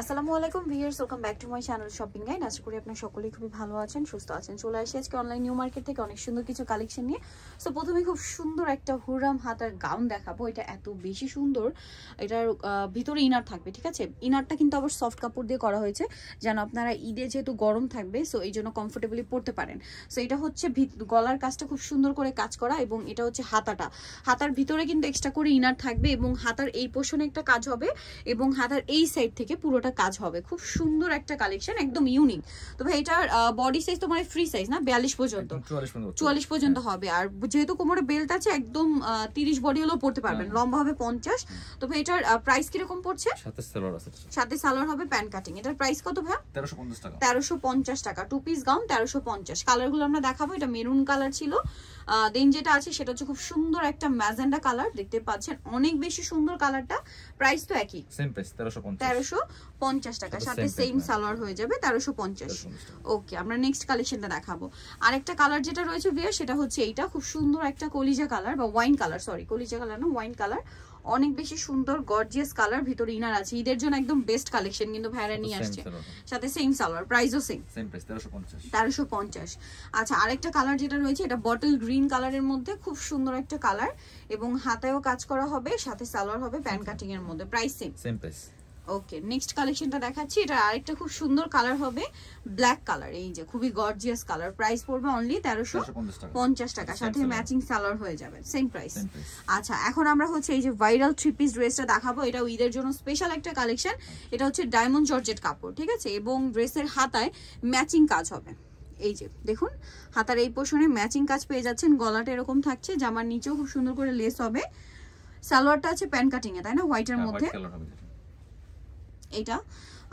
আসসালামু আলাইকুম viewers welcome back to my channel shopping guide আশা করি আপনারা সকলেই খুবই ভালো আছেন, সুস্থ আছেন। চলে আসি আজকে অনলাইন নিউ মার্কেট থেকে অনেক সুন্দর কিছু কালেকশন নিয়ে। সো প্রথমে খুব সুন্দর একটা হুরাম হাতার গাউন দেখাবো। এটা এত বেশি সুন্দর, এটার ভিতরে ইনার থাকবে, ঠিক আছে? ইনারটা কিন্তু আবার সফট কাপড় দিয়ে করা হয়েছে, যেন আপনারা ঈদে যেহেতু গরম থাকবে সো এই জন্য কমফোর্টেবলি পরতে পারেন। সো এটা হচ্ছে গলার কাজটা খুব সুন্দর করে কাজ করা এবং এটা হচ্ছে হাতাটা। হাতার ভিতরে কিন্তু এক্সট্রা করে ইনার থাকবে এবং হাতার এই পোর্শনে একটা কাজ হবে এবং হাতার এই সাইড থেকে পুরোটা কাজ হবে। খুব সুন্দর একটা কালেকশন একদম ইউনিক তো ভাই এটার বডি সাইজ তো মানে ফ্রি সাইজ না? বিয়াল্লিশ পর্যন্ত। চুয়াল্লিশ পর্যন্ত হবে। আর যেহেতু কোমরে বেল্ট আছে একদম তিরিশ বডি হলেও পড়তে পারবেন। হ্যাঁ। লম্বা হবে পঞ্চাশ। তো ভাই এটার প্রাইস কীরকম পড়ছে? সাথে সেলোয়ার হবে প্যান্ট কাটিং এটার প্রাইস কত ভাই? তেরোশো পঞ্চাশ টাকা। তেরোশো পঞ্চাশ টাকা। টু পিস গাউন তেরোশো পঞ্চাশ। কালারগুলো আমরা দেখাবো। এটা মেরুন কালার ছিল। দেন যেটা আছে সেটা হচ্ছে খুব সুন্দর একটা ম্যাজেন্ডা কালার দেখতে পাচ্ছেন। অনেক বেশি সুন্দর কালারটা প্রাইস তো একই। তেরোশো পঞ্চাশ। টাকা সাথে সেম সালোয়ার হয়ে যাবে তেরোশো পঞ্চাশ। 1350 ওকে আমরা নেক্সট কালেকশনটা দেখাবো। আরেকটা কালার যেটা রয়েছে বিয়ার সেটা হচ্ছে এইটা। খুব সুন্দর একটা কলিজা কালার বা ওয়াইন কালার সরি কলিজা কালার না ওয়াইন কালার অনেক বেশি সুন্দর গর্জিয়াস কালার ভিতরে ইনার আছে। ঈদের জন্য একদম বেস্ট কালেকশন কিন্তু ভাইরা নিয়ে আসছে। সাথে সেম সালোয়ার প্রাইসও সেম তেরোশো পঞ্চাশ। তেরোশো পঞ্চাশ। আচ্ছা আরেকটা কালার যেটা রয়েছে এটা বটল গ্রিন কালারের মধ্যে খুব সুন্দর একটা কালার এবং হাতেও কাজ করা হবে সাথে সালোয়ার হবে প্যান কাটিং এর মধ্যে। Price same same price okay next কালেকশনটা দেখাচ্ছি। এটা আরেকটা খুব সুন্দর কালার হবে ব্ল্যাক কালার এই যে খুবই গর্জিয়াস কালার প্রাইস পড়বে অনলি তেরোশো পঞ্চাশ টাকা। সাথে ম্যাচিং সালোয়ার হয়ে যাবে সেম প্রাইস আচ্ছা এখন আমরা হচ্ছে এই যে ভাইরাল থ্রি পিস ড্রেসটা দেখাবো। এটা ঈদের জন্য স্পেশাল একটা কালেকশন এটা হচ্ছে ডায়মন্ড জর্জেট কাপড় ঠিক আছে? এবং ড্রেসের হাতায় ম্যাচিং কাজ হবে। এই যে দেখুন হাতার এই পোর্শনে ম্যাচিং কাজ পেয়ে যাচ্ছেন। গলাটা এরকম থাকছে জামার নিচেও খুব সুন্দর করে লেস হবে। সালোয়ারটা আছে প্যান্ট কাটিং এ তাই না? হোয়াইটের মধ্যে হোয়াইট কালার হবে যেটা। এটা।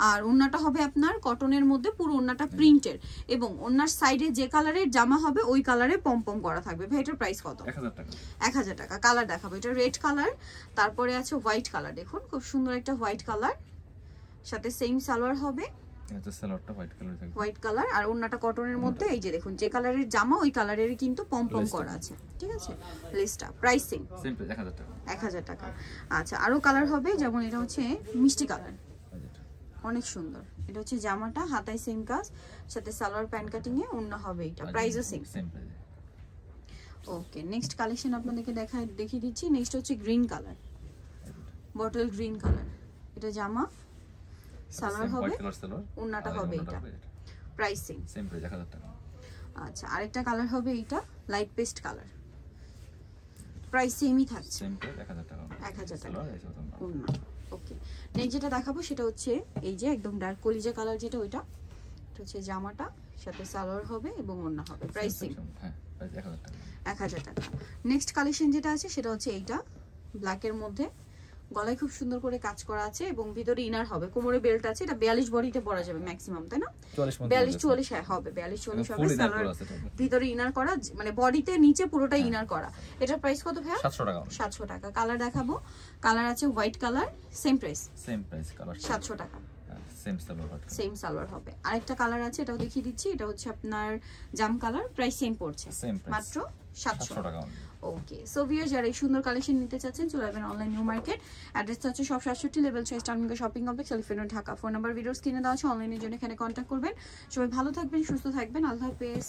আর ওন্নাটা হবে আপনার কটনের মধ্যে পুরো ওন্নাটা প্রিন্টের এবং ওন্নার সাইডে যে কালারের জামা হবে ওই কালারে পম পম করা থাকবে। ভাই এটার প্রাইস কত? এক হাজার টাকা। কালার দেখাবো। এটা রেড কালার তারপরে আছে হোয়াইট কালার দেখুন খুব সুন্দর একটা হোয়াইট কালার সাথে সেম সালোয়ার হবে। এটা সালোয়ারটা হোয়াইট কালার থাকবে। হোয়াইট কালার আর ওন্নাটা কটনের মধ্যে এই যে দেখুন যে কালারের জামা ওই কালারেরই কিন্তু পম পম করা আছে। ঠিক আছে? লিস্টটা প্রাইসিং সেম প্রাইস এক হাজার টাকা। আচ্ছা আরও কালার হবে যেমন এটা হচ্ছে মিষ্টি কালার। অনেক সুন্দর। এটা হচ্ছে জামাটা হাতায় সেম কাজ সাথে সালোয়ার প্যান্ট কাটিং এ অন্য হবে এটা। প্রাইসও same same okay next collection আপনাদেরকে দেখাই দেখিয়ে দিচ্ছি। নেক্সট হচ্ছে green colour bottle green colour এটা জামা। সালোয়ার হবে ওন্নাটা হবে এটা। প্রাইসিং সেম প্রাইস এক হাজার টাকা। আচ্ছা আরেকটা কালার হবে এইটা লাইট পেস্ট কালার প্রাইস সেমই থাকছে। সেম প্রাইস এক হাজার টাকা। 1000 টাকা। ওন্না ওকে নেক্সট যেটা দেখাবো সেটা হচ্ছে এই যে একদম ডার্ক কলিজা কালার যেটা ওইটা এটা হচ্ছে জামাটা সাথে সালোয়ার হবে এবং ওড়না হবে প্রাইসিং হ্যাঁ প্রাইস এক হাজার টাকা। নেক্সট কালেকশন যেটা আছে সেটা হচ্ছে এইটা ব্ল্যাকের মধ্যে। গলায় খুব সুন্দর করে কাজ করা আছে এবং ভিতরে ইনার হবে। কোমরে বেল্ট আছে এটা বিয়াল্লিশ বডিতে পরা যাবে ম্যাক্সিমাম তাই না? বিয়াল্লিশ। চুয়াল্লিশ হ্যাঁ হবে বিয়াল্লিশ চুয়াল্লিশ হবে। ভিতরে ইনার করা মানে বডিতে নিচে পুরোটাই হ্যাঁ। ইনার করা। এটার প্রাইস কত ভাইয়া? সাতশো টাকা সাতশো টাকা। কালার দেখাবো। কালার আছে white colour same price same price colour সাতশো টাকা। সেম সালোয়ার সেম সালোয়ার হবে। আরেকটা কালার আছে এটাও দেখিয়ে দিচ্ছি এটা হচ্ছে আপনার জাম কালার প্রাইস সেম পড়ছে। মাত্র সাতশো। টাকা ওকে সো ভিউয়ার যারা এই সুন্দর কালেকশন নিতে চাচ্ছেন, চলে যাবেন অনলাইন নিউ মার্কেট অ্যাড্রেসটা হচ্ছে সব সাতষট্টি লেভেল ছয় স্টার্মিকা shopping complex elephant Dhaka phone number video স্ক্রিনে দেওয়া আছে অনলাইনের জন্য এখানে কন্ট্যাক্ট করবেন। সবাই ভালো থাকবেন, সুস্থ থাকবেন। আল্লাহ হাফেজ।